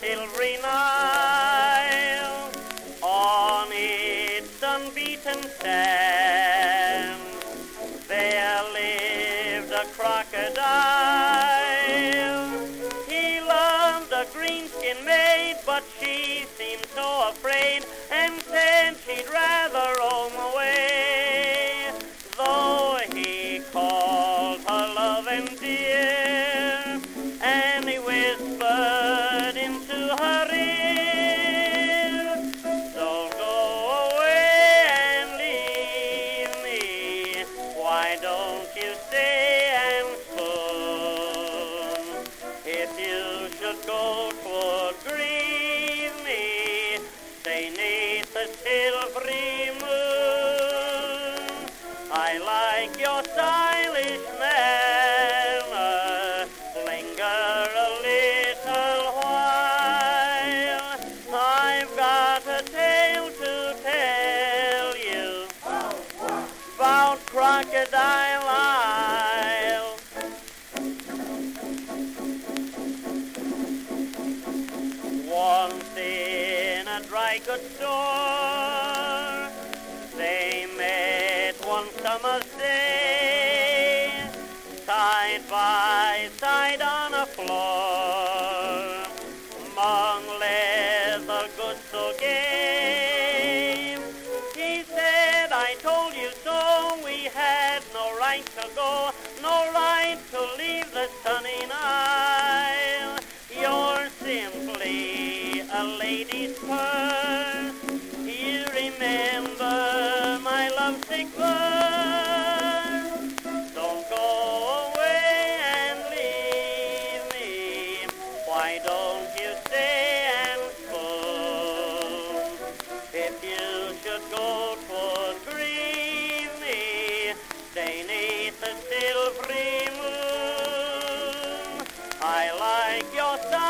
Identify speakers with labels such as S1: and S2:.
S1: silvery Nile, on its unbeaten sand, there lived a crocodile. He loved a green-skinned maid, but she seemed so afraid, and said she'd rather roam away. Though he called her love and dear. Should go, 'twould grieve me. Neath the silvery moon. I like your stylish manner. Linger a little while. I've got a tale to tell you about Crocodile Isle. Once in a dry goods store, they met one summer's day, side by side on a floor, among leather goods so gay. He said, I told you so, we had no right to go, no right ladies first. You remember my lovesick verse. Don't go away and leave me. Why don't you stay and scold? If you should go, for grieve me. Stay neath the still moon. I like your style.